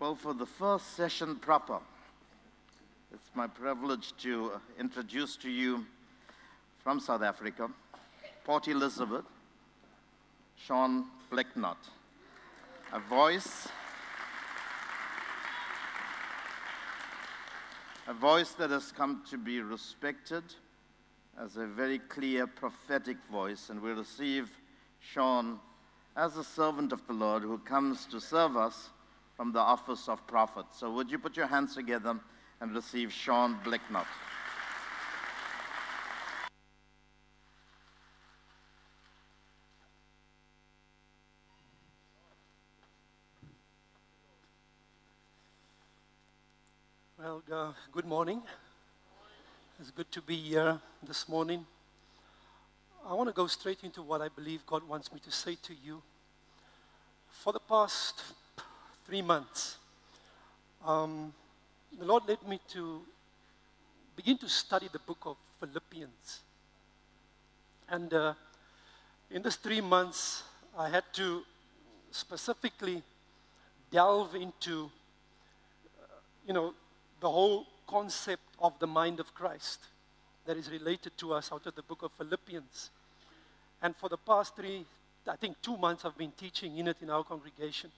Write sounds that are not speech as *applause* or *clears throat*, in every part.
Well, for the first session proper, it's my privilege to uh, introduce to you from South Africa, Port Elizabeth, Sean Blacknott, a voice, a voice that has come to be respected as a very clear prophetic voice, and we receive Sean as a servant of the Lord who comes to serve us from the office of prophet. So, would you put your hands together and receive Sean Blacknott? Well, uh, good morning. It's good to be here this morning. I want to go straight into what I believe God wants me to say to you. For the past three months, um, the Lord led me to begin to study the book of Philippians. And uh, in these three months, I had to specifically delve into, uh, you know, the whole concept of the mind of Christ that is related to us out of the book of Philippians. And for the past three, I think two months, I've been teaching in it in our congregation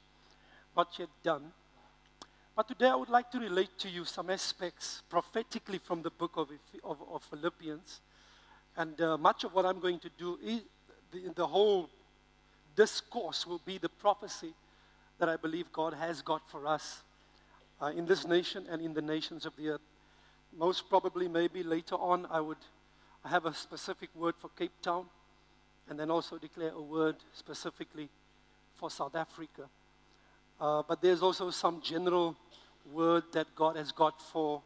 not yet done. But today I would like to relate to you some aspects prophetically from the book of, of, of Philippians. And uh, much of what I'm going to do, is, the, the whole discourse will be the prophecy that I believe God has got for us uh, in this nation and in the nations of the earth. Most probably, maybe later on, I would have a specific word for Cape Town and then also declare a word specifically for South Africa. Uh, but there's also some general word that God has got for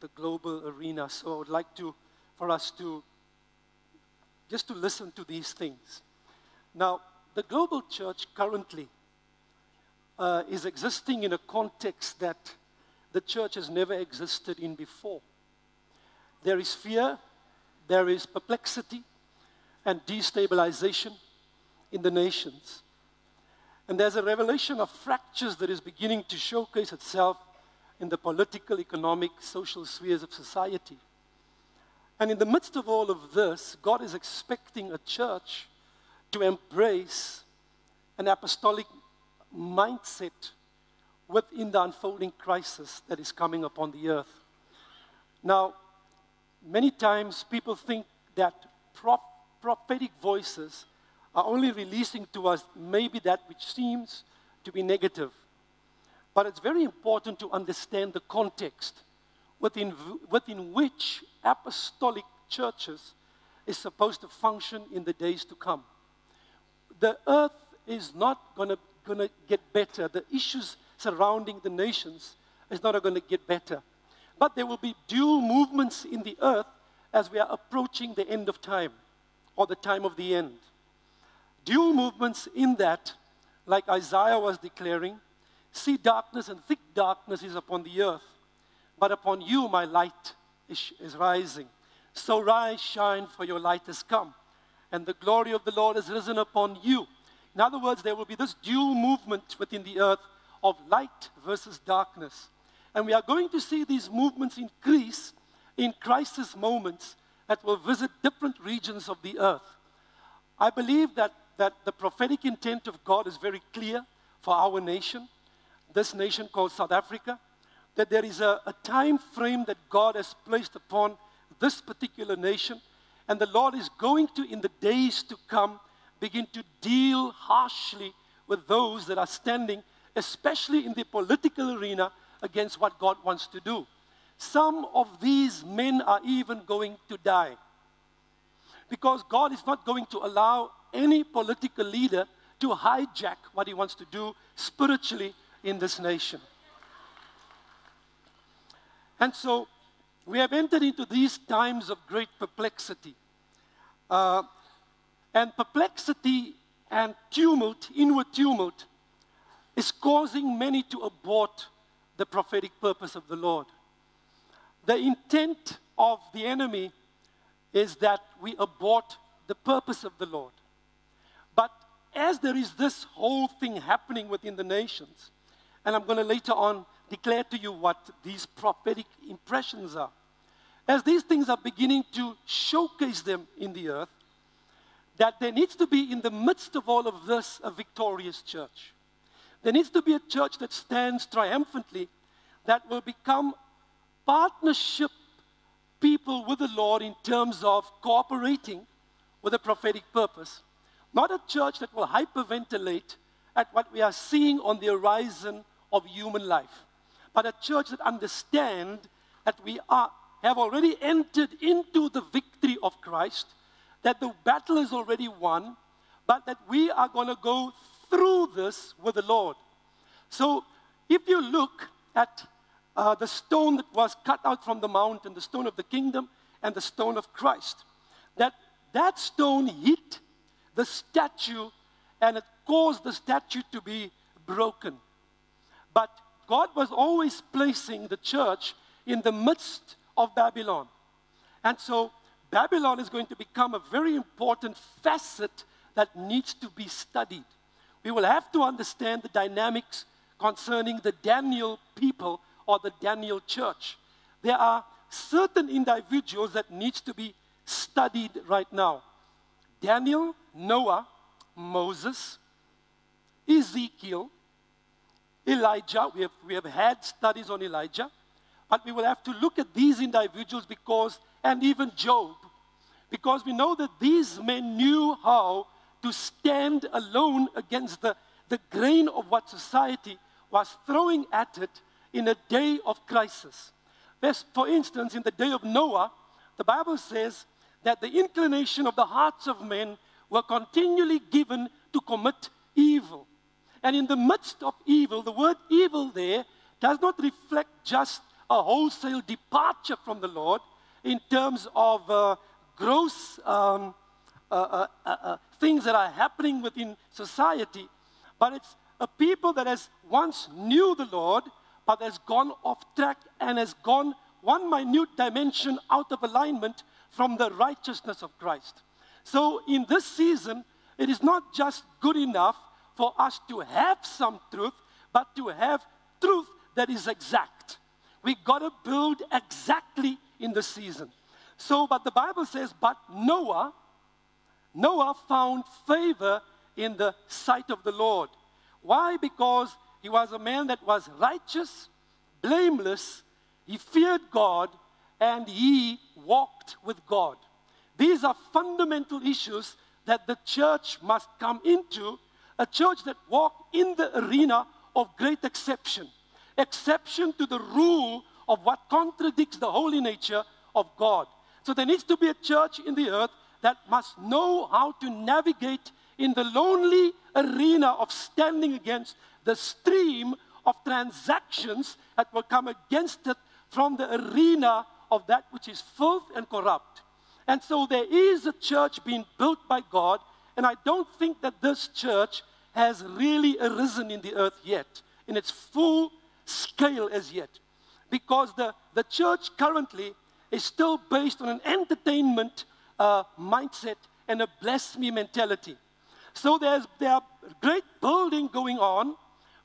the global arena. So I would like to, for us to, just to listen to these things. Now, the global church currently uh, is existing in a context that the church has never existed in before. There is fear, there is perplexity, and destabilization in the nations. And there's a revelation of fractures that is beginning to showcase itself in the political, economic, social spheres of society. And in the midst of all of this, God is expecting a church to embrace an apostolic mindset within the unfolding crisis that is coming upon the earth. Now, many times people think that prophetic voices are only releasing to us maybe that which seems to be negative. But it's very important to understand the context within, within which apostolic churches is supposed to function in the days to come. The earth is not going to get better. The issues surrounding the nations is not going to get better. But there will be dual movements in the earth as we are approaching the end of time or the time of the end dual movements in that, like Isaiah was declaring, see darkness and thick darkness is upon the earth, but upon you my light is, is rising. So rise, shine, for your light has come, and the glory of the Lord has risen upon you. In other words, there will be this dual movement within the earth of light versus darkness. And we are going to see these movements increase in crisis moments that will visit different regions of the earth. I believe that that the prophetic intent of God is very clear for our nation, this nation called South Africa, that there is a, a time frame that God has placed upon this particular nation, and the Lord is going to, in the days to come, begin to deal harshly with those that are standing, especially in the political arena, against what God wants to do. Some of these men are even going to die. Because God is not going to allow any political leader to hijack what he wants to do spiritually in this nation. And so we have entered into these times of great perplexity. Uh, and perplexity and tumult, inward tumult, is causing many to abort the prophetic purpose of the Lord. The intent of the enemy is that we abort the purpose of the Lord But as there is this whole thing happening within the nations, And I'm going to later on declare to you what these prophetic impressions are. As these things are beginning to showcase them in the earth, that there needs to be in the midst of all of this a victorious church. There needs to be a church that stands triumphantly, that will become partnership people with the Lord in terms of cooperating with a prophetic purpose. Not a church that will hyperventilate at what we are seeing on the horizon of human life, but a church that understands that we are, have already entered into the victory of Christ that the battle is already won, but that we are going to go through this with the Lord. So if you look at uh, the stone that was cut out from the mountain, the stone of the kingdom, and the stone of Christ, that that stone hit the statue and it caused the statue to be broken. But God was always placing the church in the midst of Babylon. And so Babylon is going to become a very important facet that needs to be studied. We will have to understand the dynamics concerning the Daniel people or the Daniel church. There are certain individuals that needs to be studied right now. Daniel, Noah, Moses, Ezekiel, Elijah. We have, we have had studies on Elijah, but we will have to look at these individuals because, and even Job, because we know that these men knew how to stand alone against the, the grain of what society was throwing at it in a day of crisis. There's, for instance, in the day of Noah, the Bible says that the inclination of the hearts of men were continually given to commit evil. And in the midst of evil, the word evil there does not reflect just a wholesale departure from the Lord in terms of uh, gross um, uh uh, uh, uh, things that are happening within society, but it's a people that has once knew the Lord, but has gone off track and has gone one minute dimension out of alignment from the righteousness of Christ. So in this season, it is not just good enough for us to have some truth, but to have truth that is exact. We got to build exactly in the season. So, but the Bible says, but Noah, Noah found favor in the sight of the Lord. Why? Because he was a man that was righteous, blameless, he feared God, and he walked with God. These are fundamental issues that the church must come into, a church that walk in the arena of great exception. Exception to the rule of what contradicts the holy nature of God. So there needs to be a church in the earth that must know how to navigate in the lonely arena of standing against the stream of transactions that will come against it from the arena of that which is filth and corrupt. And so there is a church being built by God, and I don't think that this church has really arisen in the earth yet, in its full scale as yet. Because the, the church currently is still based on an entertainment uh, mindset and a bless me mentality. So there's there are great building going on,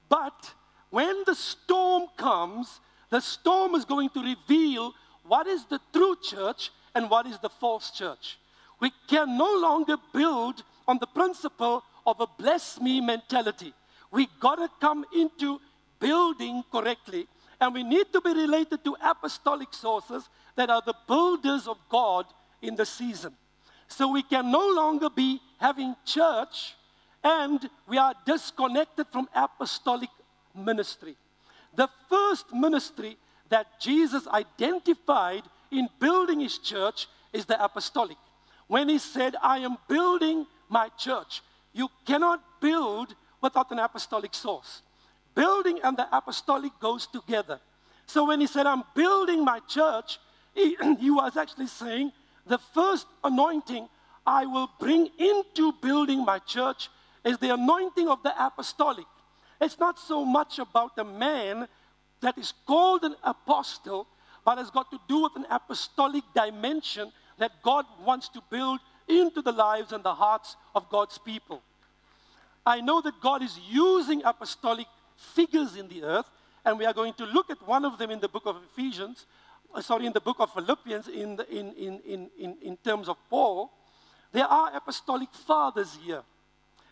but when the storm comes, the storm is going to reveal what is the true church and what is the false church. We can no longer build on the principle of a bless me mentality. We got to come into building correctly and we need to be related to apostolic sources that are the builders of God in the season. So we can no longer be having church and we are disconnected from apostolic ministry. The first ministry that Jesus identified in building his church is the apostolic. When he said, I am building my church, you cannot build without an apostolic source. Building and the apostolic goes together. So when he said, I'm building my church, he, *clears throat* he was actually saying, the first anointing I will bring into building my church is the anointing of the apostolic. It's not so much about the man that is called an apostle, but has got to do with an apostolic dimension that God wants to build into the lives and the hearts of God's people. I know that God is using apostolic figures in the earth, and we are going to look at one of them in the book of Ephesians, uh, sorry, in the book of Philippians, in, the, in, in, in, in, in terms of Paul. There are apostolic fathers here.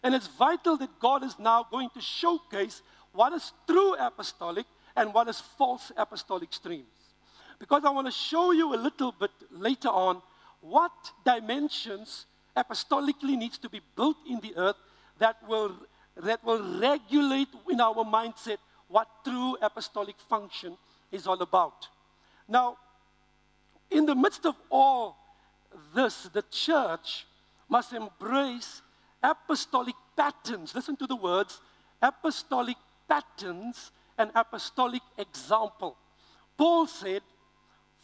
And it's vital that God is now going to showcase what is true apostolic and what is false apostolic streams. Because I want to show you a little bit later on what dimensions apostolically needs to be built in the earth that will, that will regulate in our mindset what true apostolic function is all about. Now, in the midst of all this, the church must embrace apostolic patterns. Listen to the words apostolic patterns and apostolic example. Paul said,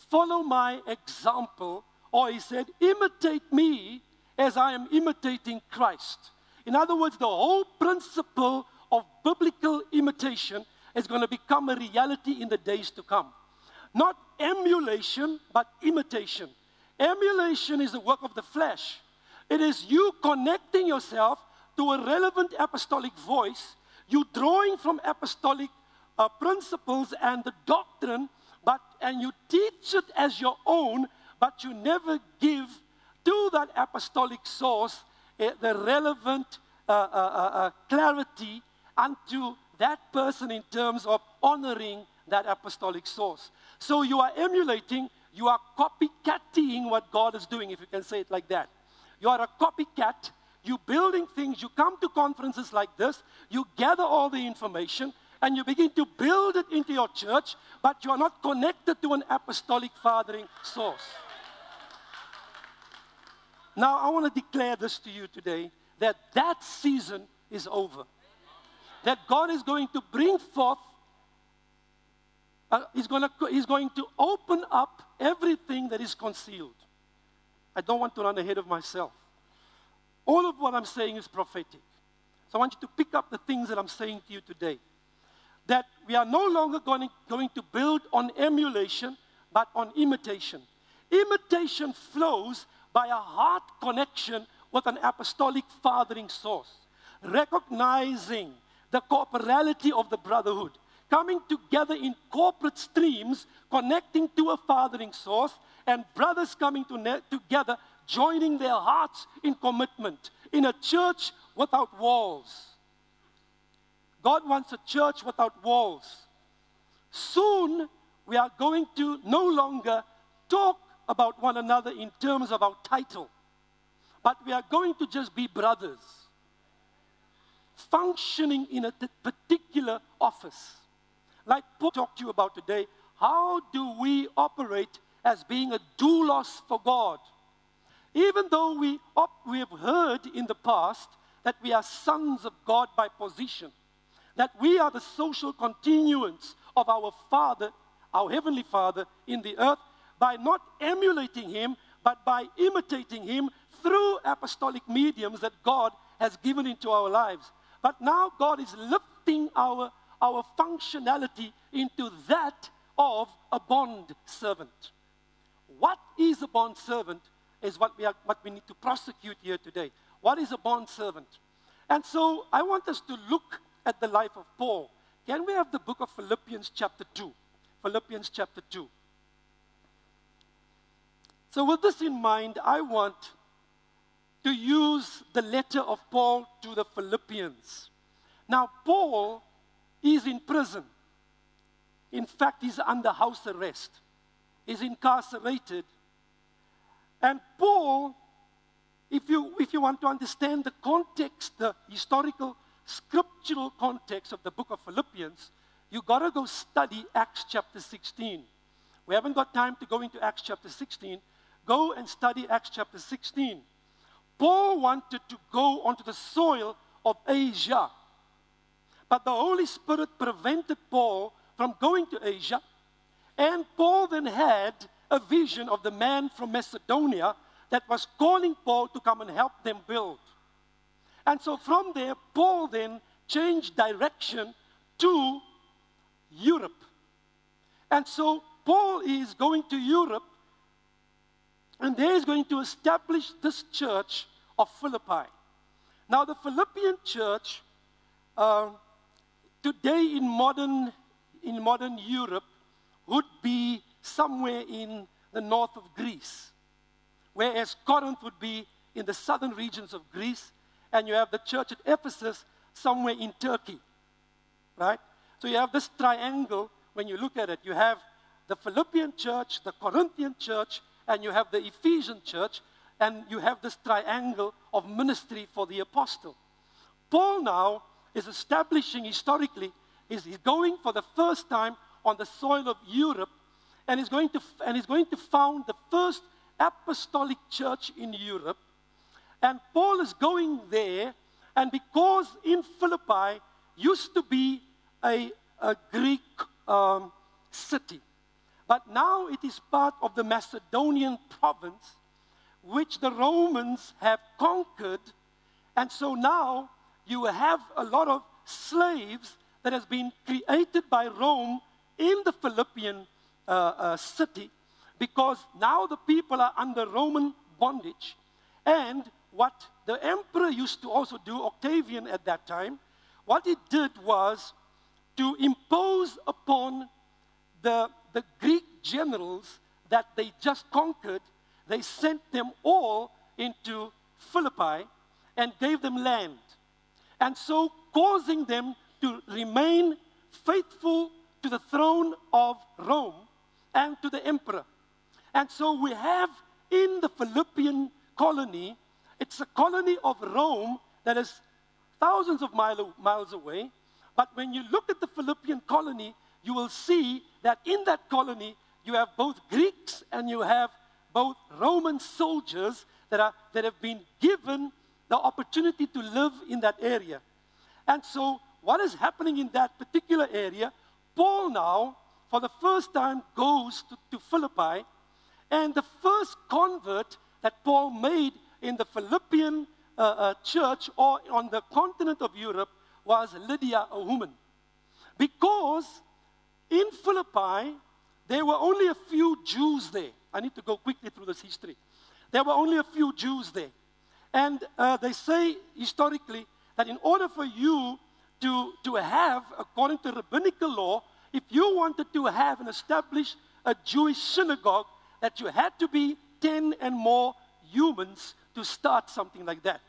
Follow my example, or he said, Imitate me as I am imitating Christ. In other words, the whole principle of biblical imitation is going to become a reality in the days to come. Not emulation, but imitation. Emulation is the work of the flesh. It is you connecting yourself to a relevant apostolic voice, you drawing from apostolic uh, principles and the doctrine, but and you teach it as your own, but you never give to that apostolic source uh, the relevant uh, uh, uh, uh, clarity unto that person in terms of honoring that apostolic source. So you are emulating, you are copycatting what God is doing, if you can say it like that. You are a copycat. You're building things. You come to conferences like this. You gather all the information and you begin to build it into your church, but you are not connected to an apostolic fathering source. Now, I want to declare this to you today that that season is over. That God is going to bring forth, uh, he's, gonna, he's going to open up everything that is concealed. I don't want to run ahead of myself. All of what I'm saying is prophetic. So I want you to pick up the things that I'm saying to you today. That we are no longer going, going to build on emulation, but on imitation. Imitation flows by a heart connection with an apostolic fathering source, recognizing the corporality of the brotherhood, coming together in corporate streams, connecting to a fathering source, and brothers coming to together, joining their hearts in commitment in a church without walls. God wants a church without walls. Soon, we are going to no longer talk about one another in terms of our title, but we are going to just be brothers, functioning in a particular office. Like Paul talked to you about today, how do we operate as being a doulos for God. Even though we, we have heard in the past that we are sons of God by position, that we are the social continuance of our Father, our Heavenly Father in the earth, by not emulating Him, but by imitating Him through apostolic mediums that God has given into our lives. But now God is lifting our, our functionality into that of a bond servant. What is a bond servant is what we, are, what we need to prosecute here today. What is a bond servant? And so I want us to look at the life of Paul. Can we have the book of Philippians, chapter 2? Philippians, chapter 2. So, with this in mind, I want to use the letter of Paul to the Philippians. Now, Paul is in prison. In fact, he's under house arrest is incarcerated. And Paul, if you, if you want to understand the context, the historical, scriptural context of the book of Philippians, you got to go study Acts chapter 16. We haven't got time to go into Acts chapter 16. Go and study Acts chapter 16. Paul wanted to go onto the soil of Asia. But the Holy Spirit prevented Paul from going to Asia and Paul then had a vision of the man from Macedonia that was calling Paul to come and help them build. And so from there, Paul then changed direction to Europe. And so Paul is going to Europe and there is going to establish this church of Philippi. Now, the Philippian church uh, today in modern, in modern Europe would be somewhere in the north of Greece, whereas Corinth would be in the southern regions of Greece, and you have the church at Ephesus somewhere in Turkey, right? So you have this triangle when you look at it. You have the Philippian church, the Corinthian church, and you have the Ephesian church, and you have this triangle of ministry for the apostle. Paul now is establishing historically, is going for the first time on the soil of Europe, and he's going to, and he's going to found the first apostolic church in Europe. And Paul is going there, and because in Philippi used to be a, a Greek um, city, but now it is part of the Macedonian province, which the Romans have conquered. And so now you have a lot of slaves that has been created by Rome in the Philippian uh, uh, city because now the people are under Roman bondage. And what the emperor used to also do, Octavian at that time, what he did was to impose upon the, the Greek generals that they just conquered, they sent them all into Philippi and gave them land. And so causing them to remain faithful to the throne of Rome and to the emperor. And so we have in the Philippian colony, it's a colony of Rome that is thousands of mile, miles away. But when you look at the Philippian colony, you will see that in that colony, you have both Greeks and you have both Roman soldiers that, are, that have been given the opportunity to live in that area. And so, what is happening in that particular area? Paul now, for the first time, goes to, to Philippi, and the first convert that Paul made in the Philippian uh, uh, church or on the continent of Europe was Lydia, a woman. Because in Philippi, there were only a few Jews there. I need to go quickly through this history. There were only a few Jews there. And uh, they say historically that in order for you to, to have, according to rabbinical law, if you wanted to have and establish a Jewish synagogue, that you had to be 10 and more humans to start something like that.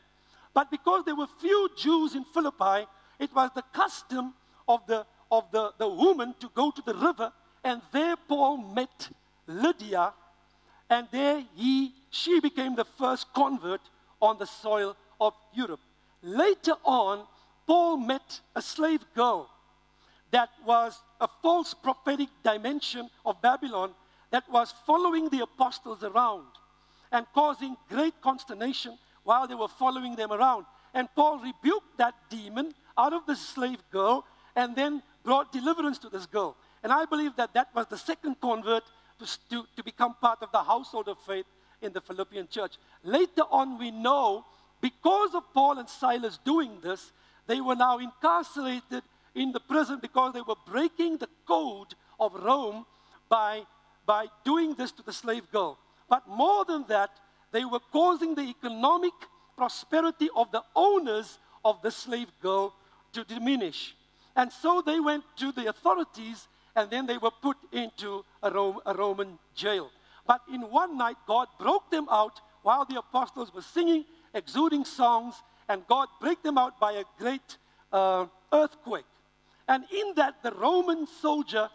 But because there were few Jews in Philippi, it was the custom of the, of the, the woman to go to the river, and there Paul met Lydia, and there he, she became the first convert on the soil of Europe. Later on, Paul met a slave girl that was a false prophetic dimension of Babylon that was following the apostles around and causing great consternation while they were following them around. And Paul rebuked that demon out of the slave girl and then brought deliverance to this girl. And I believe that that was the second convert to, to, to become part of the household of faith in the Philippian church. Later on, we know because of Paul and Silas doing this, they were now incarcerated in the prison because they were breaking the code of Rome by, by doing this to the slave girl. But more than that, they were causing the economic prosperity of the owners of the slave girl to diminish. And so they went to the authorities and then they were put into a, Rome, a Roman jail. But in one night, God broke them out while the apostles were singing, exuding songs, and God broke them out by a great uh, earthquake. And in that, the Roman soldier,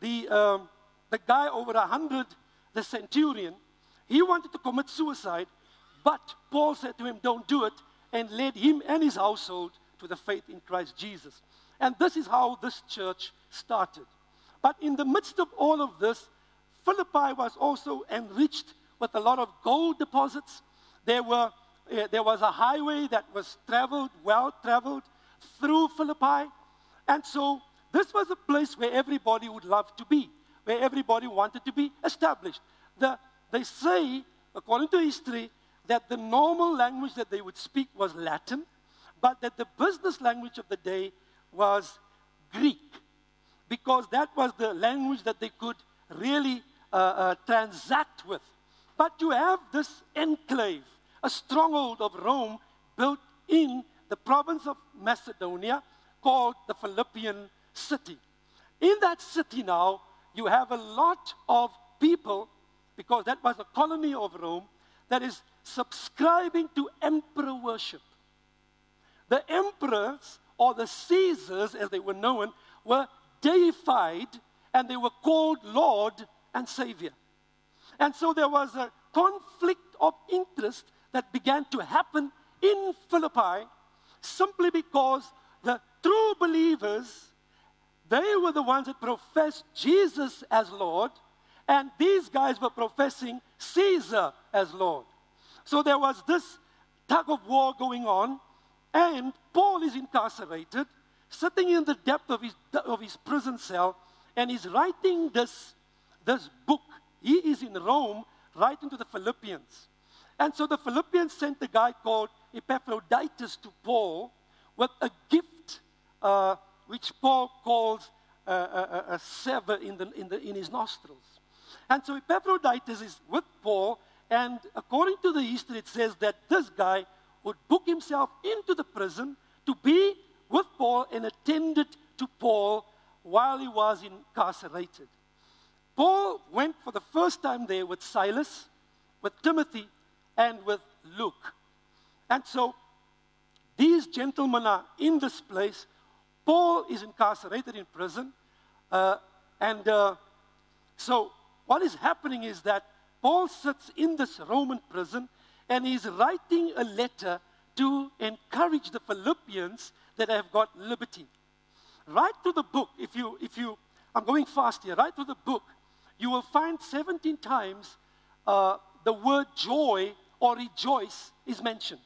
the, um, the guy over a hundred, the centurion, he wanted to commit suicide, but Paul said to him, Don't do it, and led him and his household to the faith in Christ Jesus. And this is how this church started. But in the midst of all of this, Philippi was also enriched with a lot of gold deposits. There, were, there was a highway that was traveled, well traveled through Philippi. And so this was a place where everybody would love to be, where everybody wanted to be established. The, they say, according to history, that the normal language that they would speak was Latin, but that the business language of the day was Greek, because that was the language that they could really uh, uh, transact with. But you have this enclave, a stronghold of Rome built in the province of Macedonia, called the Philippian city. In that city now, you have a lot of people, because that was a colony of Rome, that is subscribing to emperor worship. The emperors, or the Caesars as they were known, were deified and they were called Lord and Savior. And so there was a conflict of interest that began to happen in Philippi simply because the true believers, they were the ones that professed Jesus as Lord, and these guys were professing Caesar as Lord. So there was this tug of war going on, and Paul is incarcerated, sitting in the depth of his, of his prison cell, and he's writing this, this book. He is in Rome writing to the Philippians. And so the Philippians sent a guy called Epaphroditus to Paul with a gift, uh, which Paul calls a, a, a sever in, the, in, the, in his nostrils. And so Epaphroditus is with Paul, and according to the history, it says that this guy would book himself into the prison to be with Paul and attended to Paul while he was incarcerated. Paul went for the first time there with Silas, with Timothy, and with Luke. And so these gentlemen are in this place. Paul is incarcerated in prison. Uh, and uh, so what is happening is that Paul sits in this Roman prison and he's writing a letter to encourage the Philippians that have got liberty. Right through the book, if you, if you, I'm going fast here, right through the book, you will find 17 times uh, the word joy or rejoice is mentioned.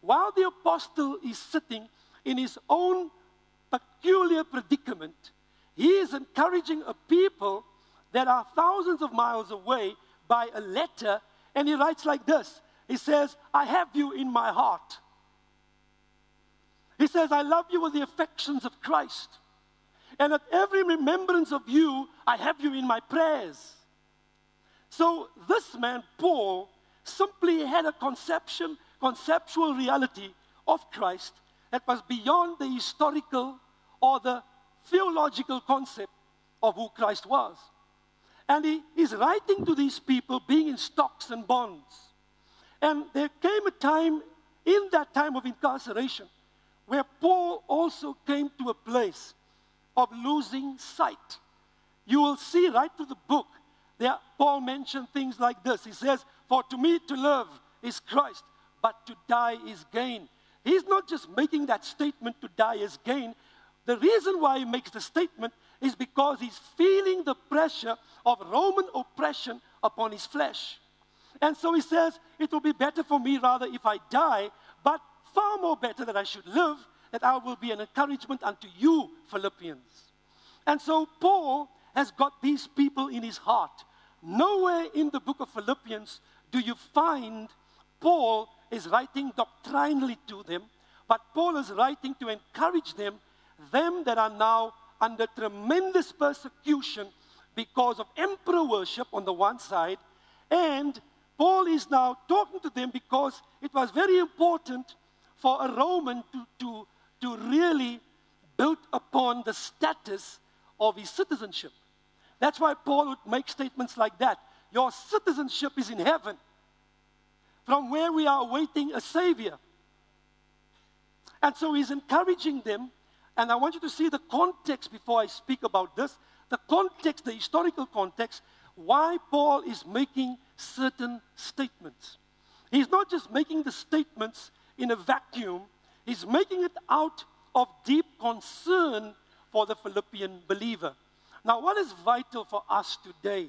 While the apostle is sitting in his own peculiar predicament, he is encouraging a people that are thousands of miles away by a letter, and he writes like this He says, I have you in my heart. He says, I love you with the affections of Christ. And at every remembrance of you, I have you in my prayers. So this man, Paul, simply had a conception, conceptual reality of Christ that was beyond the historical or the theological concept of who Christ was. And he is writing to these people being in stocks and bonds. And there came a time in that time of incarceration where Paul also came to a place of losing sight. You will see right through the book, there Paul mentioned things like this. He says, For to me to live is Christ, but to die is gain. He's not just making that statement to die is gain. The reason why he makes the statement is because he's feeling the pressure of Roman oppression upon his flesh. And so he says, It will be better for me rather if I die, but far more better that I should live, that I will be an encouragement unto you, Philippians. And so Paul has got these people in his heart. Nowhere in the book of Philippians do you find Paul is writing doctrinally to them, but Paul is writing to encourage them, them that are now under tremendous persecution because of emperor worship on the one side, and Paul is now talking to them because it was very important for a Roman to, to, to really build upon the status of his citizenship. That's why Paul would make statements like that. Your citizenship is in heaven, from where we are awaiting a Savior. And so he's encouraging them, and I want you to see the context before I speak about this the context, the historical context, why Paul is making certain statements. He's not just making the statements in a vacuum, he's making it out of deep concern for the Philippian believer. Now, what is vital for us today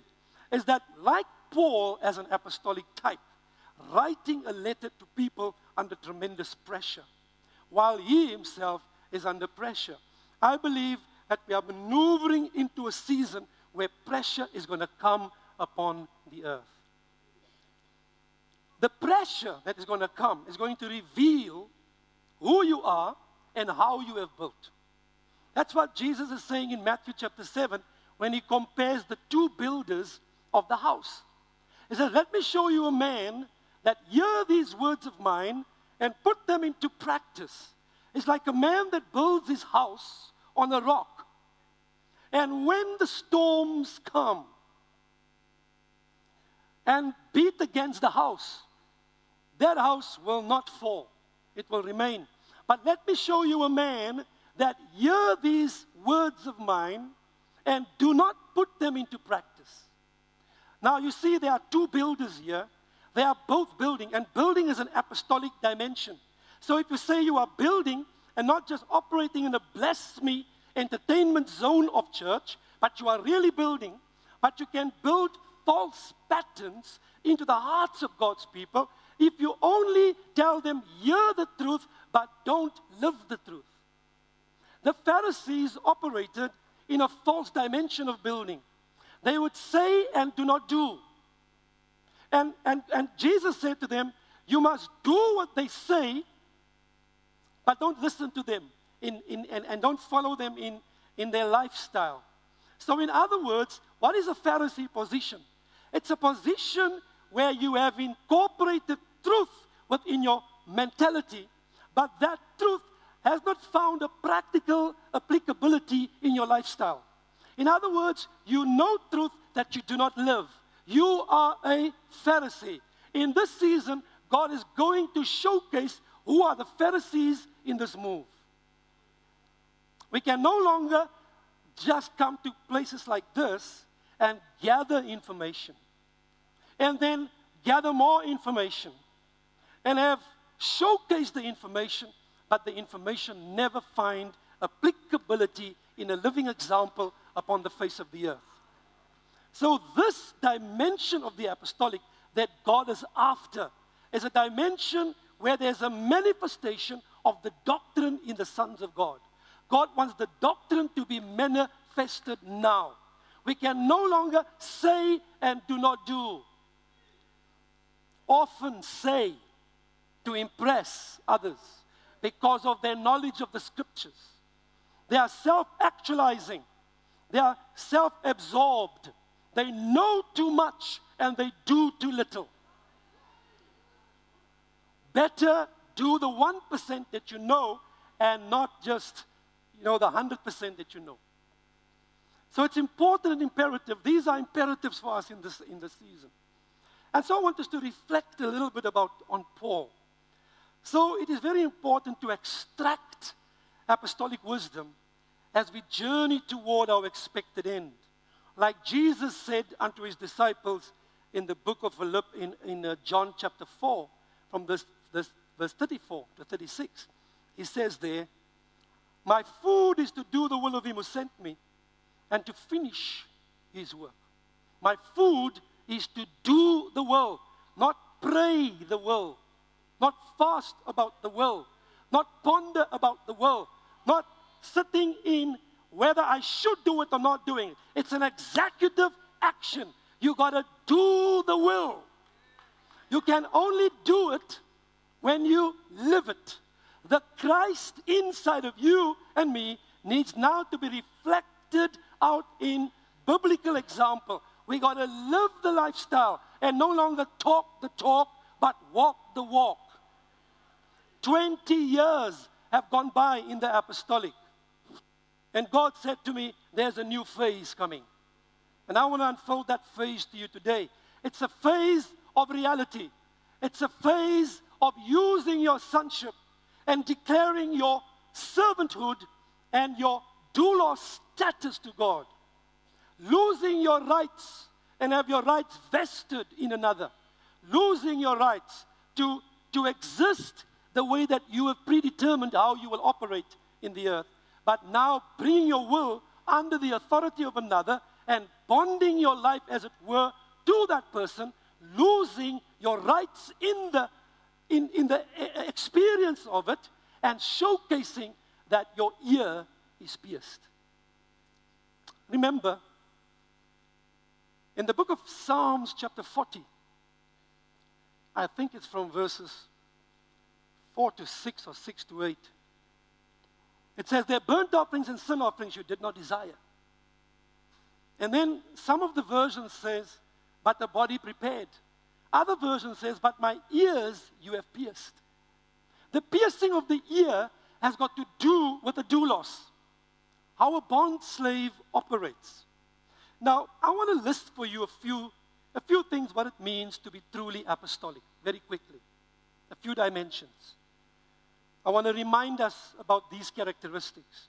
is that, like Paul as an apostolic type, writing a letter to people under tremendous pressure, while he himself is under pressure. I believe that we are maneuvering into a season where pressure is going to come upon the earth. The pressure that is going to come is going to reveal who you are and how you have built. That's what Jesus is saying in Matthew chapter 7 when he compares the two builders of the house. He says, Let me show you a man that hear these words of mine and put them into practice. It's like a man that builds his house on a rock. And when the storms come and beat against the house, that house will not fall, it will remain. But let me show you a man that hear these words of mine and do not put them into practice. Now, you see, there are two builders here. They are both building, and building is an apostolic dimension. So, if you say you are building and not just operating in a bless me entertainment zone of church, but you are really building, but you can build false patterns into the hearts of God's people if you only tell them, hear the truth, but don't live the truth. The Pharisees operated in a false dimension of building. They would say and do not do. And, and, and Jesus said to them, You must do what they say, but don't listen to them in, in, and, and don't follow them in, in their lifestyle. So, in other words, what is a Pharisee position? It's a position where you have incorporated truth within your mentality, but that truth has not found a practical applicability in your lifestyle. In other words, you know truth that you do not live. You are a Pharisee. In this season, God is going to showcase who are the Pharisees in this move. We can no longer just come to places like this and gather information and then gather more information and have showcased the information but the information never find applicability in a living example upon the face of the earth. So this dimension of the apostolic that God is after is a dimension where there's a manifestation of the doctrine in the sons of God. God wants the doctrine to be manifested now. We can no longer say and do not do. Often say to impress others because of their knowledge of the scriptures. They are self actualizing, they are self absorbed. They know too much and they do too little. Better do the 1% that you know and not just you know the 100% that you know. So it's important and imperative. These are imperatives for us in this, in this season. And so I want us to reflect a little bit about on Paul. So it is very important to extract apostolic wisdom as we journey toward our expected end. Like Jesus said unto his disciples in the book of Philip, in, in uh, John chapter 4, from this, this, verse 34 to 36, he says there, My food is to do the will of him who sent me and to finish his work. My food is to do the will, not pray the will not fast about the will, not ponder about the will, not sitting in whether I should do it or not doing it. It's an executive action. You got to do the will. You can only do it when you live it. The Christ inside of you and me needs now to be reflected out in biblical example. We got to live the lifestyle and no longer talk the talk, but walk the walk. 20 years have gone by in the apostolic. And God said to me, There's a new phase coming. And I want to unfold that phase to you today. It's a phase of reality, it's a phase of using your sonship and declaring your servanthood and your doulos status to God. Losing your rights and have your rights vested in another. Losing your rights to, to exist the way that you have predetermined how you will operate in the earth, but now bringing your will under the authority of another and bonding your life, as it were, to that person, losing your rights in the, in, in the experience of it, and showcasing that your ear is pierced. Remember, in the book of Psalms, chapter 40, I think it's from verses 4 to 6 or 6 to 8. It says, Their burnt offerings and sin offerings you did not desire. And then some of the versions says, But the body prepared. Other version says, But my ears you have pierced. The piercing of the ear has got to do with the doulos, how a bond slave operates. Now, I want to list for you a few, a few things what it means to be truly apostolic, very quickly. A few dimensions. I want to remind us about these characteristics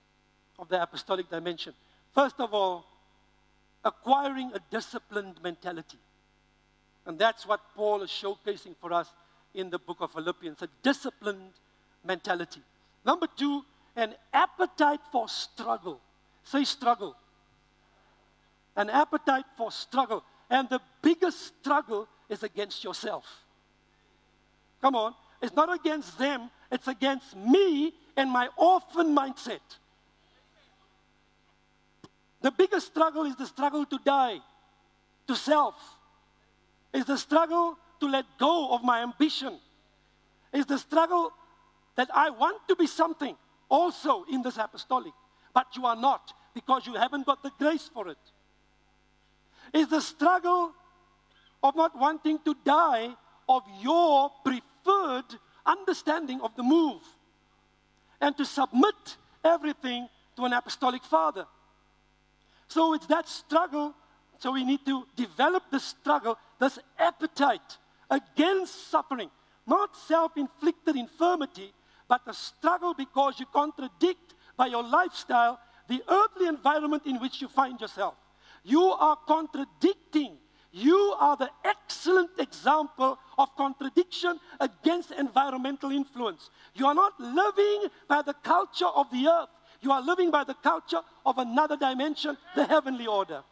of the apostolic dimension. First of all, acquiring a disciplined mentality. And that's what Paul is showcasing for us in the book of Philippians a disciplined mentality. Number two, an appetite for struggle. Say struggle. An appetite for struggle. And the biggest struggle is against yourself. Come on. It's not against them, it's against me and my orphan mindset. The biggest struggle is the struggle to die, to self. It's the struggle to let go of my ambition. It's the struggle that I want to be something also in this apostolic, but you are not because you haven't got the grace for it. It's the struggle of not wanting to die of your preferred understanding of the move and to submit everything to an apostolic father. So it's that struggle. So we need to develop the struggle, this appetite against suffering, not self inflicted infirmity, but a struggle because you contradict by your lifestyle the earthly environment in which you find yourself. You are contradicting. You are the excellent example of contradiction against environmental influence. You are not living by the culture of the earth. You are living by the culture of another dimension, the heavenly order.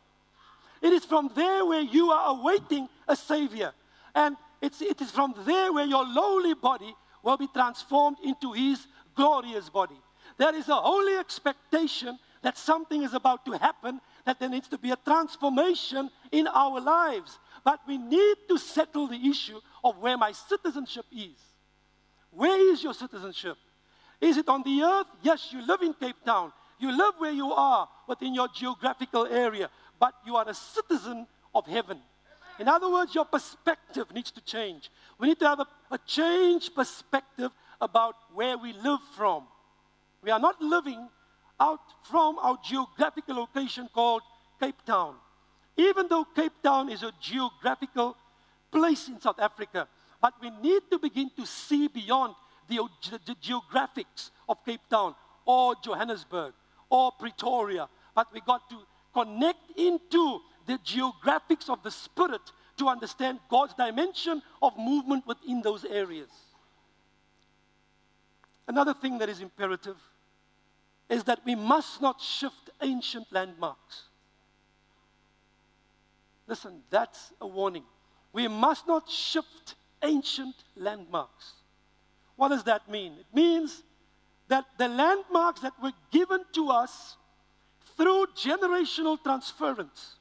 It is from there where you are awaiting a Savior. And it's, it is from there where your lowly body will be transformed into His glorious body. There is a holy expectation that something is about to happen, that there needs to be a transformation in our lives. But we need to settle the issue of where my citizenship is. Where is your citizenship? Is it on the earth? Yes, you live in Cape Town. You live where you are within your geographical area, but you are a citizen of heaven. In other words, your perspective needs to change. We need to have a, a changed perspective about where we live from. We are not living out from our geographical location called Cape Town. Even though Cape Town is a geographical place in South Africa, but we need to begin to see beyond the, the geographics of Cape Town or Johannesburg or Pretoria, but we got to connect into the geographics of the Spirit to understand God's dimension of movement within those areas. Another thing that is imperative is that we must not shift ancient landmarks. Listen, that's a warning. We must not shift ancient landmarks. What does that mean? It means that the landmarks that were given to us through generational transference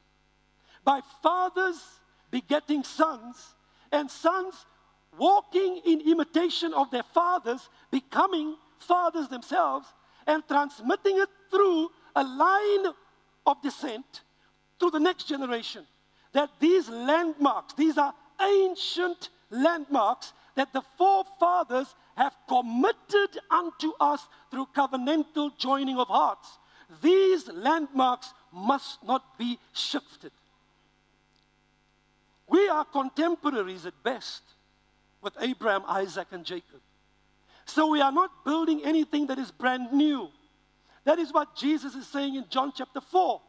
by fathers begetting sons and sons walking in imitation of their fathers, becoming fathers themselves, and transmitting it through a line of descent to the next generation. That these landmarks, these are ancient landmarks that the forefathers have committed unto us through covenantal joining of hearts. These landmarks must not be shifted. We are contemporaries at best with Abraham, Isaac, and Jacob. So we are not building anything that is brand new. That is what Jesus is saying in John chapter 4.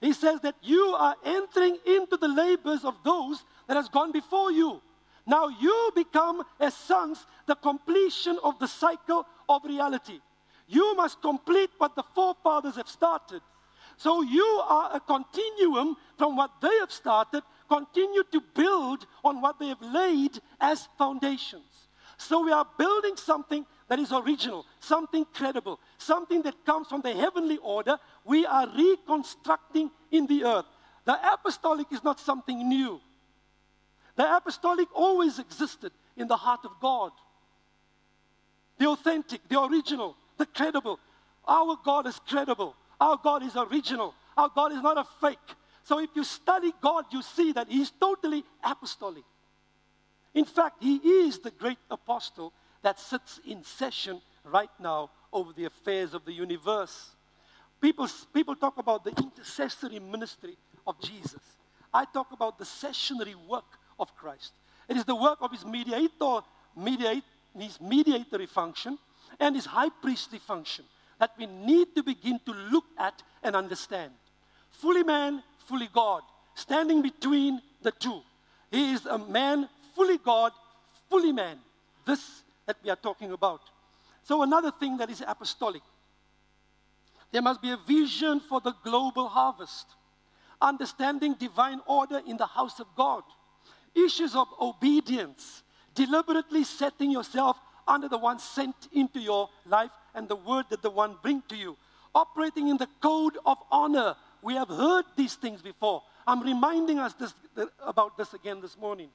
He says that you are entering into the labors of those that has gone before you. Now you become, as sons, the completion of the cycle of reality. You must complete what the forefathers have started. So you are a continuum from what they have started, continue to build on what they have laid as foundations. So we are building something that is original, something credible, something that comes from the heavenly order. We are reconstructing in the earth. The apostolic is not something new. The apostolic always existed in the heart of God. The authentic, the original, the credible. Our God is credible. Our God is original. Our God is not a fake. So if you study God, you see that He's totally apostolic. In fact, He is the great apostle that sits in session right now over the affairs of the universe. People, people talk about the intercessory ministry of Jesus. I talk about the sessionary work of Christ. It is the work of his mediator, mediate, his mediatory function and his high priestly function that we need to begin to look at and understand. Fully man, fully God, standing between the two. He is a man, fully God, fully man. This that we are talking about. So, another thing that is apostolic there must be a vision for the global harvest, understanding divine order in the house of God, issues of obedience, deliberately setting yourself under the one sent into your life and the word that the one bring to you, operating in the code of honor. We have heard these things before. I'm reminding us this, about this again this morning.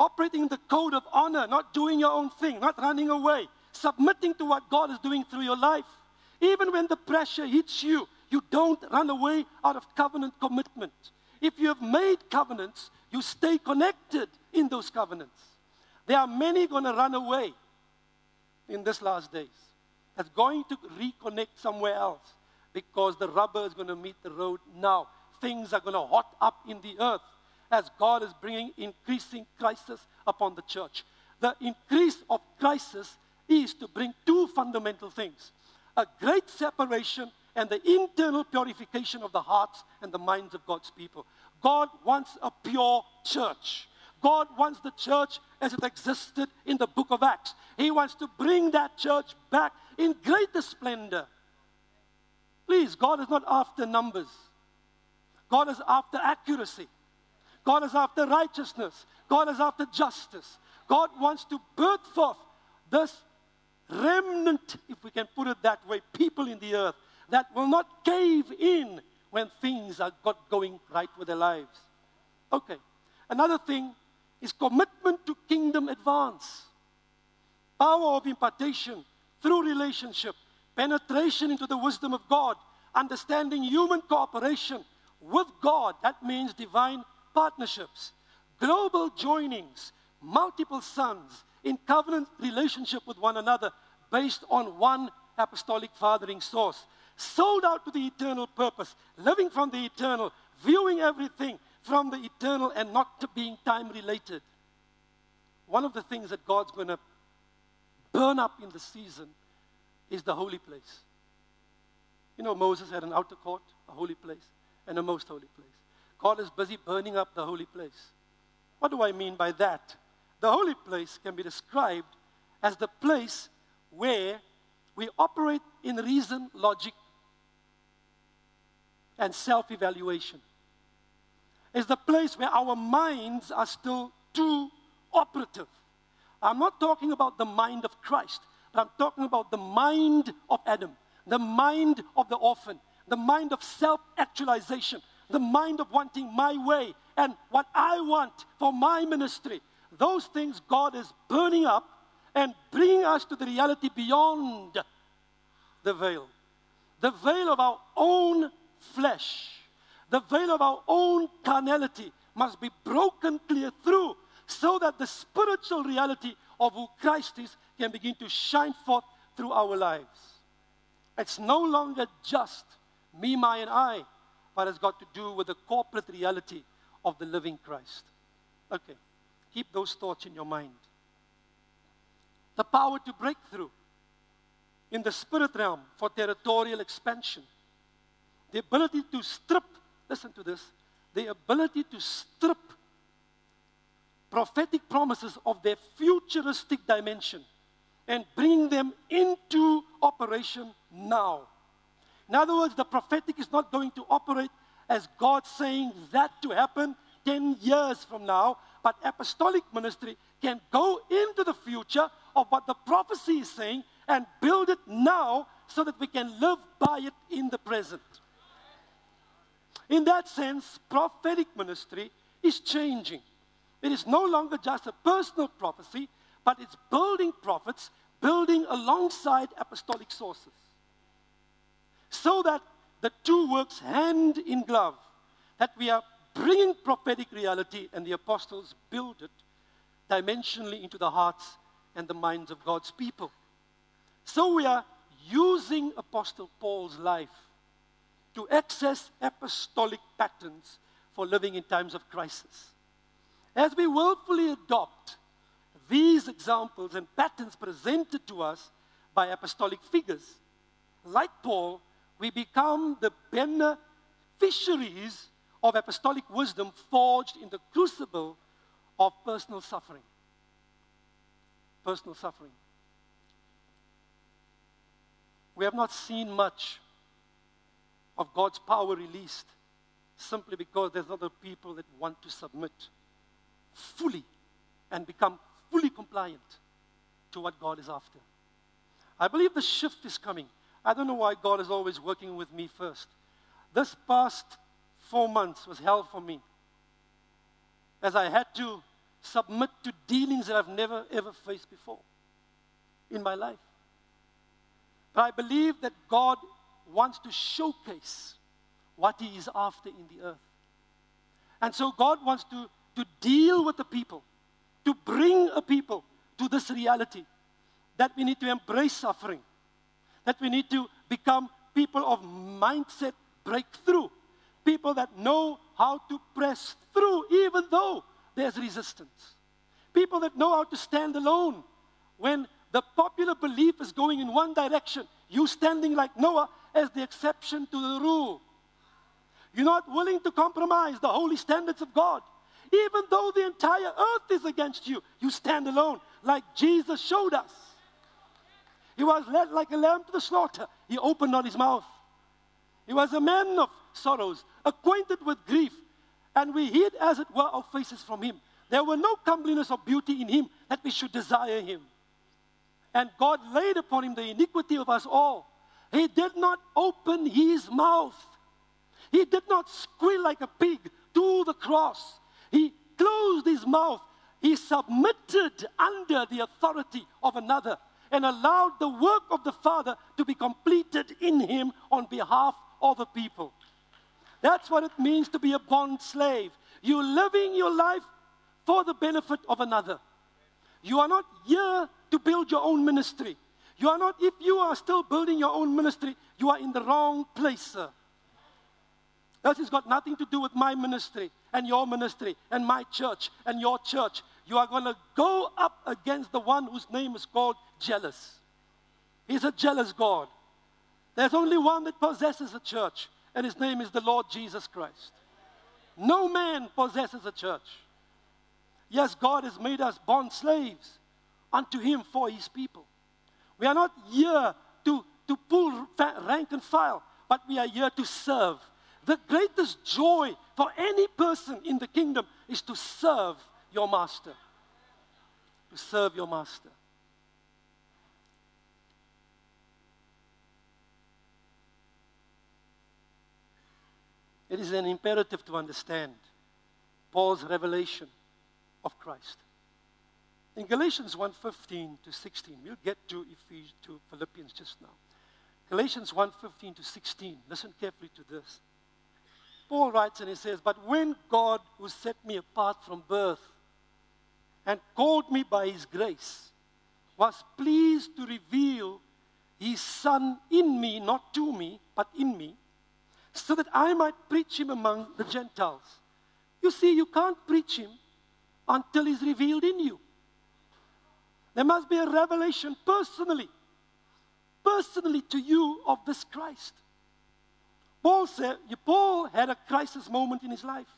Operating the code of honor, not doing your own thing, not running away, submitting to what God is doing through your life. Even when the pressure hits you, you don't run away out of covenant commitment. If you have made covenants, you stay connected in those covenants. There are many going to run away in this last days. That's going to reconnect somewhere else because the rubber is going to meet the road now. Things are going to hot up in the earth as God is bringing increasing crisis upon the church. The increase of crisis is to bring two fundamental things a great separation and the internal purification of the hearts and the minds of God's people. God wants a pure church. God wants the church as it existed in the book of Acts. He wants to bring that church back in greater splendor. Please, God is not after numbers, God is after accuracy. God is after righteousness. God is after justice. God wants to birth forth this remnant, if we can put it that way, people in the earth that will not cave in when things are got going right with their lives. Okay. Another thing is commitment to kingdom advance. Power of impartation through relationship, penetration into the wisdom of God, understanding human cooperation with God. That means divine partnerships, global joinings, multiple sons, in covenant relationship with one another based on one apostolic fathering source. Sold out to the eternal purpose, living from the eternal, viewing everything from the eternal and not to being time related. One of the things that God's going to burn up in the season is the holy place. You know, Moses had an outer court, a holy place, and a most holy place. God is busy burning up the holy place. What do I mean by that? The holy place can be described as the place where we operate in reason, logic, and self evaluation. It's the place where our minds are still too operative. I'm not talking about the mind of Christ, but I'm talking about the mind of Adam, the mind of the orphan, the mind of self actualization, the mind of wanting my way and what I want for my ministry, those things God is burning up and bringing us to the reality beyond the veil. The veil of our own flesh, the veil of our own carnality must be broken clear through so that the spiritual reality of who Christ is can begin to shine forth through our lives. It's no longer just me, my, and I, but it's got to do with the corporate reality of the living Christ. Okay. Keep those thoughts in your mind. The power to break through in the spirit realm for territorial expansion. The ability to strip, listen to this, the ability to strip prophetic promises of their futuristic dimension and bring them into operation now. In other words, the prophetic is not going to operate as God saying that to happen 10 years from now, but apostolic ministry can go into the future of what the prophecy is saying and build it now so that we can live by it in the present. In that sense, prophetic ministry is changing. It is no longer just a personal prophecy, but it's building prophets, building alongside apostolic sources. So that the two works hand in glove, that we are bringing prophetic reality, and the apostles build it dimensionally into the hearts and the minds of God's people. So we are using Apostle Paul's life to access apostolic patterns for living in times of crisis. As we willfully adopt these examples and patterns presented to us by apostolic figures, like Paul, we become the beneficiaries of apostolic wisdom forged in the crucible of personal suffering. Personal suffering. We have not seen much of God's power released simply because there's other people that want to submit fully and become fully compliant to what God is after. I believe the shift is coming. I don't know why God is always working with me first. This past four months was hell for me. As I had to submit to dealings that I've never ever faced before in my life. But I believe that God wants to showcase what He is after in the earth. And so God wants to, to deal with the people, to bring a people to this reality that we need to embrace suffering, that we need to become people of mindset breakthrough, people that know how to press through even though there's resistance, people that know how to stand alone when the popular belief is going in one direction, you standing like Noah as the exception to the rule. You're not willing to compromise the holy standards of God. Even though the entire earth is against you, you stand alone, like Jesus showed us. He was led like a lamb to the slaughter. He opened not his mouth. He was a man of sorrows, acquainted with grief, and we hid, as it were, our faces from him. There were no comeliness or beauty in him that we should desire him. And God laid upon him the iniquity of us all. He did not open his mouth. He did not squeal like a pig to the cross. He closed his mouth. He submitted under the authority of another and allowed the work of the Father to be completed in him on behalf of the people. That's what it means to be a bond slave. You're living your life for the benefit of another. You are not here to build your own ministry. You are not, if you are still building your own ministry, you are in the wrong place, sir. That has got nothing to do with my ministry and your ministry and my church and your church. You are going to go up against the one whose name is called jealous. He's a jealous God. There's only one that possesses a church, and his name is the Lord Jesus Christ. No man possesses a church. Yes, God has made us bond slaves unto him for his people. We are not here to, to pull rank and file, but we are here to serve. The greatest joy for any person in the kingdom is to serve your master. To serve your master. It is an imperative to understand Paul's revelation of Christ. In Galatians 1:15 to 16, we'll get to Ephesians to Philippians just now. Galatians 1:15 to 16. Listen carefully to this. Paul writes and he says, "But when God who set me apart from birth and called me by his grace was pleased to reveal his son in me, not to me, but in me, so that I might preach him among the Gentiles. You see, you can't preach him until he's revealed in you. There must be a revelation personally, personally to you of this Christ. Paul said, Paul had a crisis moment in his life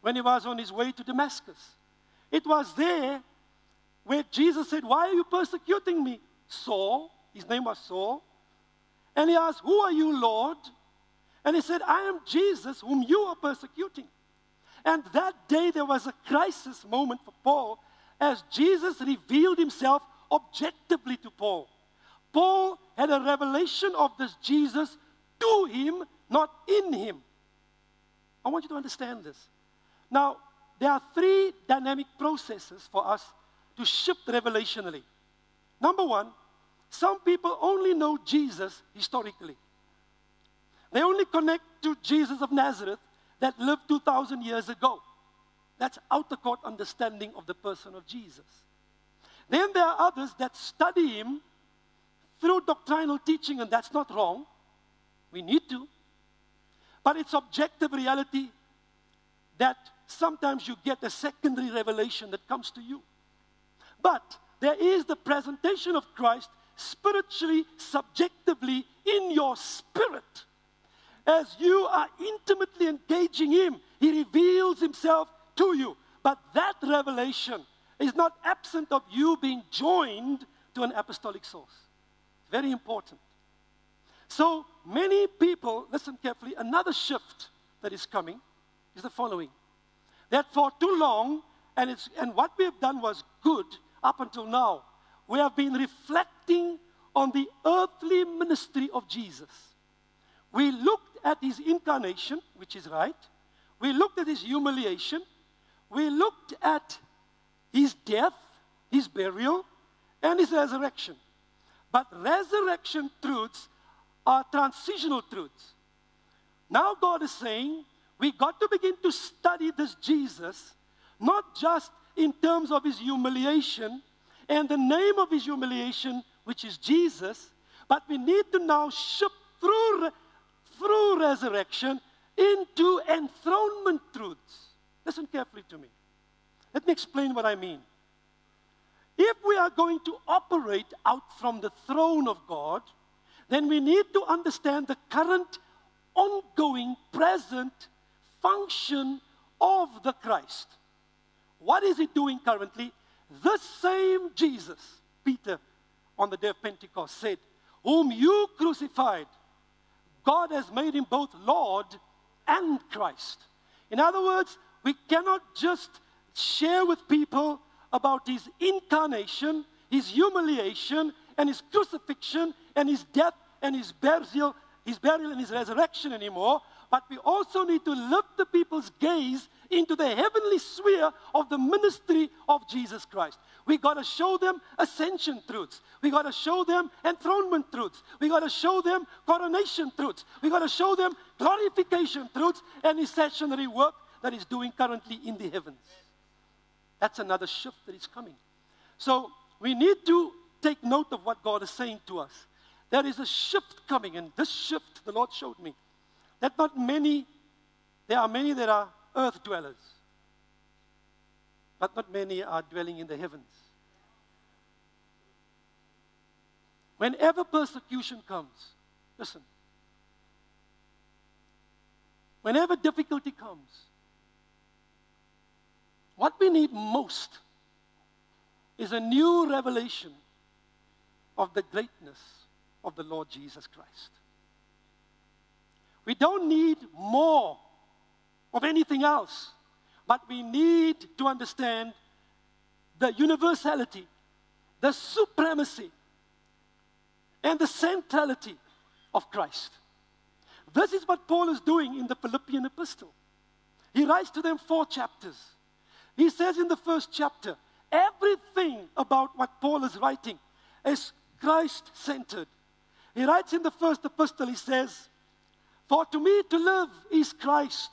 when he was on his way to Damascus. It was there where Jesus said, Why are you persecuting me? Saul, his name was Saul. And he asked, Who are you, Lord? And he said, I am Jesus whom you are persecuting. And that day there was a crisis moment for Paul as Jesus revealed himself objectively to Paul. Paul had a revelation of this Jesus to him, not in him. I want you to understand this. Now, there are three dynamic processes for us to shift revelationally. Number one, some people only know Jesus historically. They only connect to Jesus of Nazareth that lived 2,000 years ago. That's outer court understanding of the person of Jesus. Then there are others that study him through doctrinal teaching, and that's not wrong. We need to. But it's objective reality that sometimes you get a secondary revelation that comes to you. But there is the presentation of Christ spiritually, subjectively in your spirit. As you are intimately engaging Him, He reveals Himself to you. But that revelation is not absent of you being joined to an apostolic source. Very important. So many people, listen carefully, another shift that is coming is the following that for too long, and, it's, and what we have done was good up until now, we have been reflecting on the earthly ministry of Jesus. We looked at his incarnation, which is right. We looked at his humiliation. We looked at his death, his burial, and his resurrection. But resurrection truths are transitional truths. Now God is saying we got to begin to study this Jesus, not just in terms of his humiliation and the name of his humiliation, which is Jesus, but we need to now shift through, through resurrection into enthronement truths. Listen carefully to me. Let me explain what I mean. If we are going to operate out from the throne of God, then we need to understand the current, ongoing, present function of the Christ. What is he doing currently? The same Jesus, Peter, on the day of Pentecost said, Whom you crucified, God has made him both Lord and Christ. In other words, we cannot just share with people about his incarnation, his humiliation, and his crucifixion, and his death, and his burial, his burial and his resurrection anymore, but we also need to lift the people's gaze into the heavenly sphere of the ministry of Jesus Christ. We got to show them ascension truths. We got to show them enthronement truths. We got to show them coronation truths. We got to show them glorification truths and his stationary work that he's doing currently in the heavens. That's another shift that is coming. So we need to take note of what God is saying to us. There is a shift coming, and this shift the Lord showed me that not many, there are many that are earth dwellers, but not many are dwelling in the heavens. Whenever persecution comes, listen, whenever difficulty comes, what we need most is a new revelation of the greatness of the Lord Jesus Christ. We don't need more of anything else, but we need to understand the universality, the supremacy, and the centrality of Christ. This is what Paul is doing in the Philippian epistle. He writes to them four chapters. He says in the first chapter, everything about what Paul is writing is Christ centered. He writes in the first epistle, he says, For to me to live is Christ.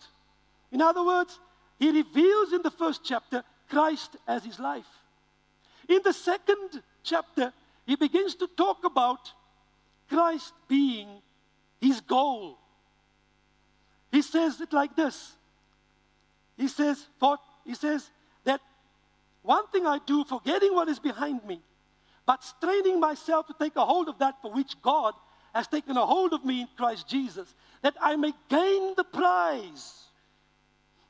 In other words, he reveals in the first chapter Christ as his life. In the second chapter, he begins to talk about Christ being his goal. He says it like this. He says, for, he says that one thing I do, forgetting what is behind me, but straining myself to take a hold of that for which God has taken a hold of me in Christ Jesus, that I may gain the prize.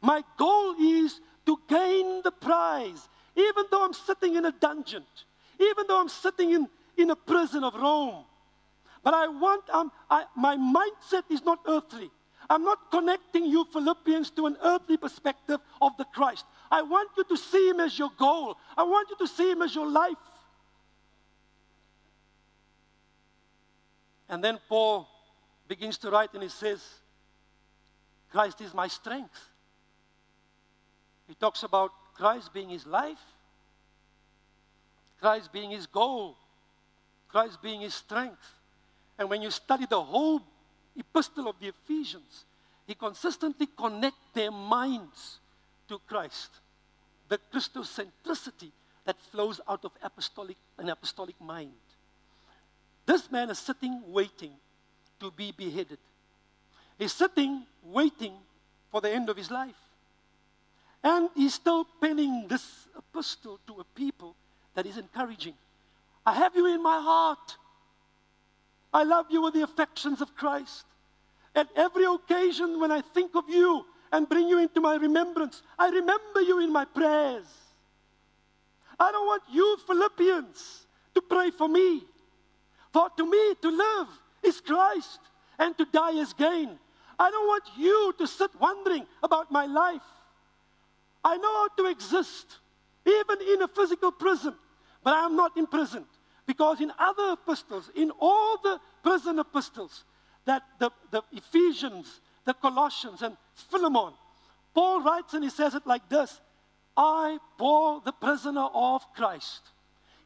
My goal is to gain the prize, even though I'm sitting in a dungeon, even though I'm sitting in, in a prison of Rome. But I want, um, I, my mindset is not earthly. I'm not connecting you, Philippians, to an earthly perspective of the Christ. I want you to see Him as your goal. I want you to see Him as your life. And then Paul begins to write and he says, Christ is my strength. He talks about Christ being his life, Christ being his goal, Christ being his strength. And when you study the whole epistle of the Ephesians, he consistently connects their minds to Christ. The Christocentricity that flows out of apostolic, an apostolic mind. This man is sitting waiting to be beheaded. He's sitting waiting for the end of his life. And he's still penning this epistle to a people that is encouraging. I have you in my heart. I love you with the affections of Christ. At every occasion when I think of you and bring you into my remembrance, I remember you in my prayers. I don't want you, Philippians, to pray for me. For to me, to live is Christ, and to die is gain. I don't want you to sit wondering about my life. I know how to exist, even in a physical prison, but I am not imprisoned. Because in other epistles, in all the prison epistles, that the, the Ephesians, the Colossians, and Philemon, Paul writes and he says it like this I, Paul, the prisoner of Christ.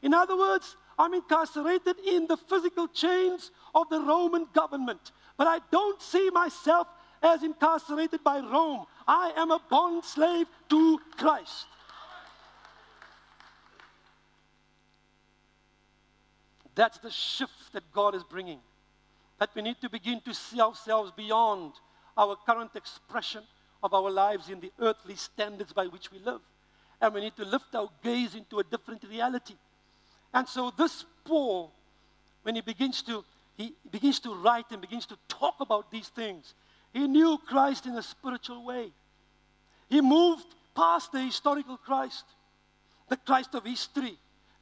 In other words, I'm incarcerated in the physical chains of the Roman government, but I don't see myself as incarcerated by Rome. I am a bond slave to Christ. That's the shift that God is bringing. That we need to begin to see ourselves beyond our current expression of our lives in the earthly standards by which we live. And we need to lift our gaze into a different reality. And so this Paul, when he begins to he begins to write and begins to talk about these things, he knew Christ in a spiritual way. He moved past the historical Christ, the Christ of history,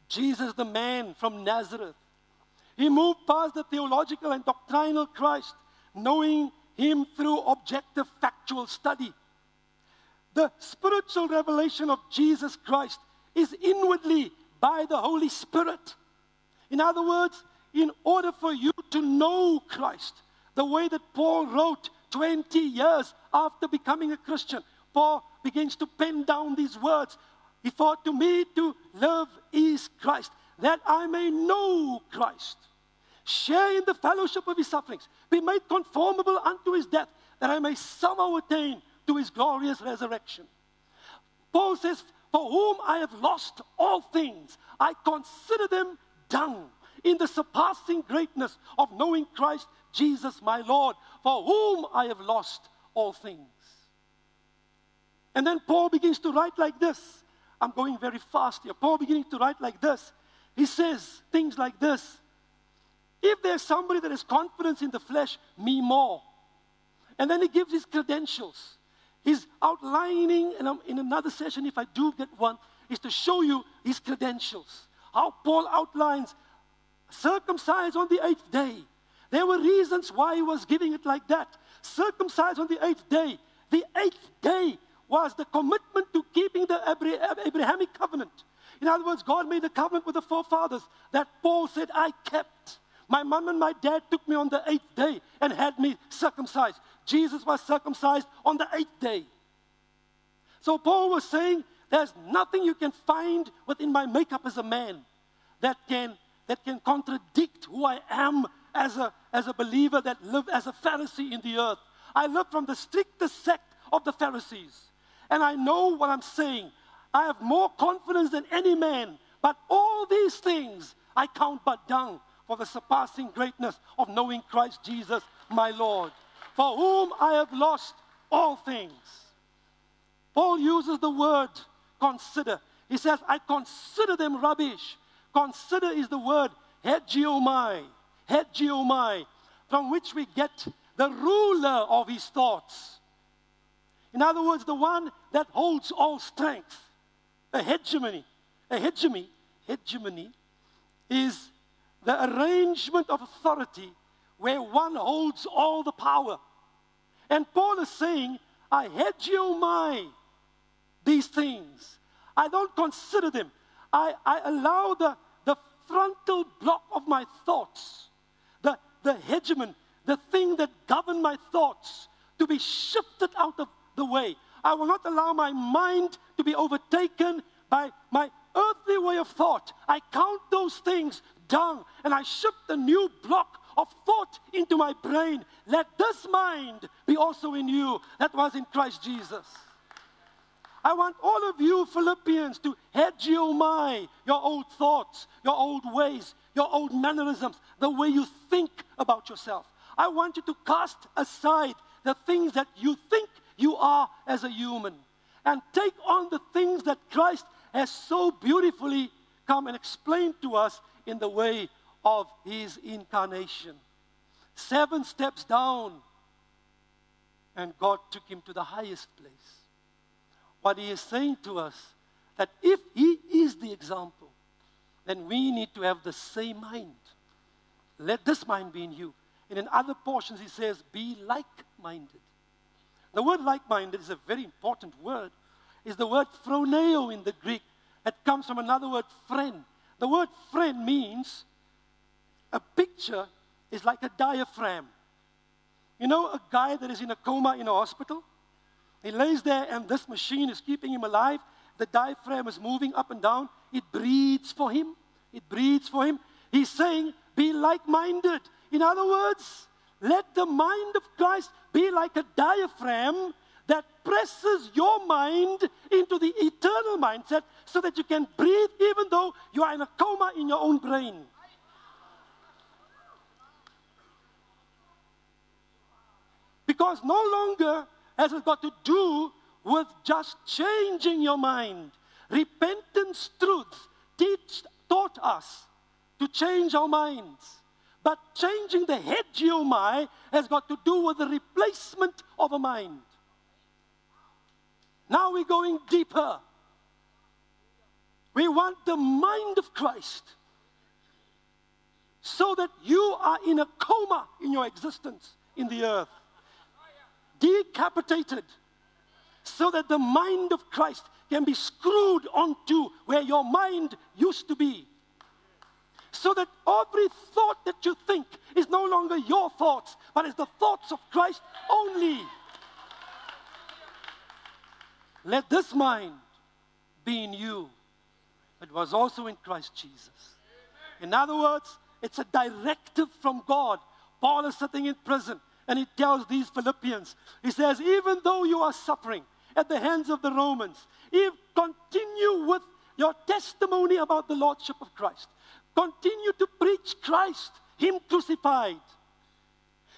Jesus the man from Nazareth. He moved past the theological and doctrinal Christ, knowing him through objective factual study. The spiritual revelation of Jesus Christ is inwardly by the Holy Spirit. In other words, in order for you to know Christ, the way that Paul wrote 20 years after becoming a Christian, Paul begins to pen down these words. He thought, To me to live is Christ, that I may know Christ, share in the fellowship of his sufferings, be made conformable unto his death, that I may somehow attain to his glorious resurrection. Paul says, For whom I have lost all things, I consider them dung in the surpassing greatness of knowing Christ Jesus my Lord, for whom I have lost all things. And then Paul begins to write like this. I'm going very fast here. Paul beginning to write like this. He says things like this. If there's somebody that has confidence in the flesh, me more. And then he gives his credentials. He's outlining, and in another session, if I do get one, is to show you his credentials. How Paul outlines circumcised on the eighth day. There were reasons why he was giving it like that. Circumcised on the eighth day. The eighth day was the commitment to keeping the Abrahamic covenant. In other words, God made a covenant with the forefathers that Paul said, I kept. My mom and my dad took me on the eighth day and had me circumcised. Jesus was circumcised on the eighth day. So Paul was saying, There's nothing you can find within my makeup as a man that can, that can contradict who I am as a, as a believer that lived as a Pharisee in the earth. I live from the strictest sect of the Pharisees. And I know what I'm saying. I have more confidence than any man. But all these things I count but dung for the surpassing greatness of knowing Christ Jesus, my Lord, for whom I have lost all things. Paul uses the word consider. He says, I consider them rubbish. Consider is the word hegeomai, hegeomai, from which we get the ruler of his thoughts. In other words, the one that holds all strength. A hegemony. A hegemony, hegemony is the arrangement of authority where one holds all the power. And Paul is saying, I hegeomai these things. I don't consider them. I, I allow the, the frontal block of my thoughts, the, the hegemon, the thing that govern my thoughts, to be shifted out of the way. I will not allow my mind to be overtaken by my earthly way of thought. I count those things down and I shift the new block of thought into my brain. Let this mind be also in you that was in Christ Jesus. I want all of you Philippians to hegeomai your old thoughts, your old ways, your old mannerisms, the way you think about yourself. I want you to cast aside the things that you think you are as a human and take on the things that Christ has so beautifully come and explained to us in the way of his incarnation. Seven steps down, and God took him to the highest place. What he is saying to us that if he is the example, then we need to have the same mind. Let this mind be in you. And in other portions, he says, be like minded. The word like minded is a very important word. It's the word phroneo in the Greek. It comes from another word, phren. The word phren means a picture is like a diaphragm. You know, a guy that is in a coma in a hospital? He lays there and this machine is keeping him alive. The diaphragm is moving up and down. It breathes for him. It breathes for him. He's saying, be like minded. In other words, let the mind of Christ be like a diaphragm that presses your mind into the eternal mindset so that you can breathe even though you are in a coma in your own brain. Because no longer has it got to do with just changing your mind. Repentance truth teach, taught us to change our minds. But changing the head hegeomai has got to do with the replacement of a mind. Now we're going deeper. We want the mind of Christ so that you are in a coma in your existence in the earth, decapitated, so that the mind of Christ can be screwed onto where your mind used to be so that every thought that you think is no longer your thoughts, but is the thoughts of Christ only. Let this mind be in you. It was also in Christ Jesus. In other words, it's a directive from God. Paul is sitting in prison and he tells these Philippians, he says, even though you are suffering at the hands of the Romans, if continue with your testimony about the Lordship of Christ continue to preach Christ, Him crucified.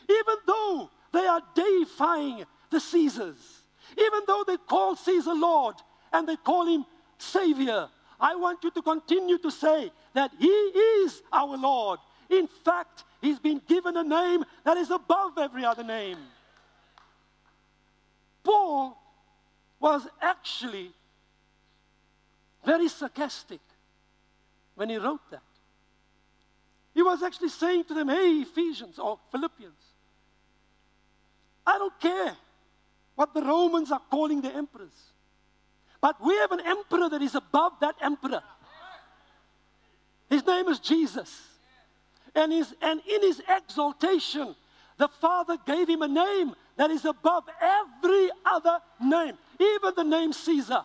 Even though they are deifying the Caesars, even though they call Caesar Lord and they call Him Savior, I want you to continue to say that He is our Lord. In fact, He's been given a name that is above every other name. Paul was actually very sarcastic when he wrote that. He was actually saying to them, hey, Ephesians or Philippians, I don't care what the Romans are calling the emperors. But we have an emperor that is above that emperor. His name is Jesus. And, his, and in his exaltation, the Father gave him a name that is above every other name, even the name Caesar.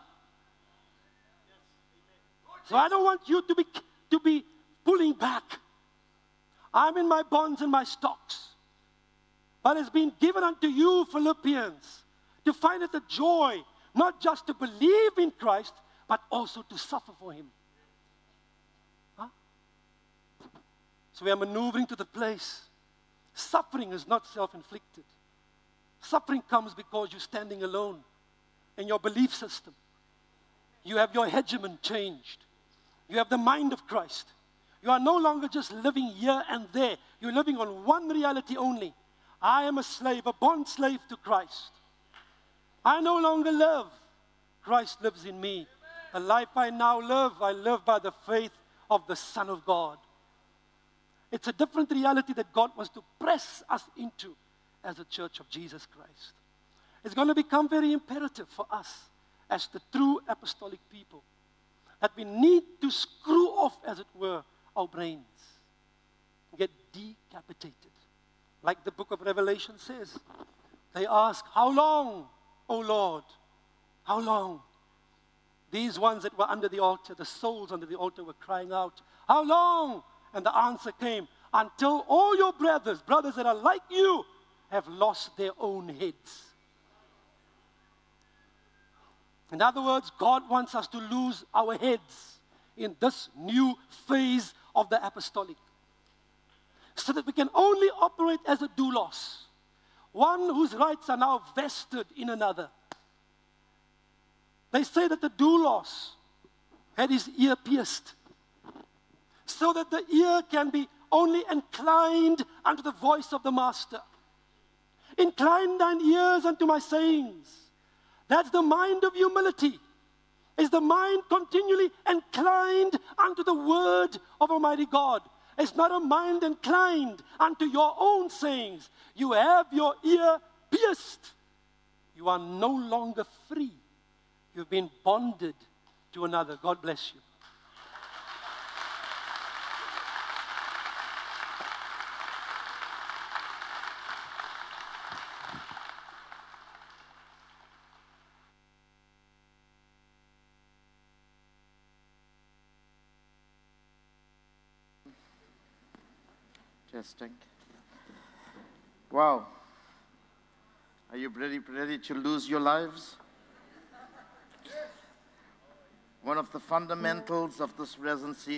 So I don't want you to be, to be pulling back. I'm in my bonds and my stocks. But it's been given unto you, Philippians, to find it a joy, not just to believe in Christ, but also to suffer for Him. So we are maneuvering to the place. Suffering is not self inflicted. Suffering comes because you're standing alone in your belief system. You have your hegemon changed. You have the mind of Christ. You are no longer just living here and there. You're living on one reality only. I am a slave, a bond slave to Christ. I no longer live. Christ lives in me. The life I now live, I live by the faith of the Son of God. It's a different reality that God wants to press us into as a church of Jesus Christ. It's going to become very imperative for us as the true apostolic people that we need to screw off, as it were, our brains get decapitated. Like the book of Revelation says. They ask, How long, O Lord? How long? These ones that were under the altar, the souls under the altar, were crying out, How long? And the answer came, Until all your brothers, brothers that are like you, have lost their own heads. In other words, God wants us to lose our heads in this new phase of the apostolic so that we can only operate as a doulos, one whose rights are now vested in another. They say that the doulos had his ear pierced so that the ear can be only inclined unto the voice of the master. Incline thine ears unto my sayings. That's the mind of humility. Is the mind continually inclined unto the word of Almighty God? It's not a mind inclined unto your own sayings. You have your ear pierced. You are no longer free. You've been bonded to another. God bless you. Testing. Wow. Are you ready, ready to lose your lives? One of the fundamentals of this residency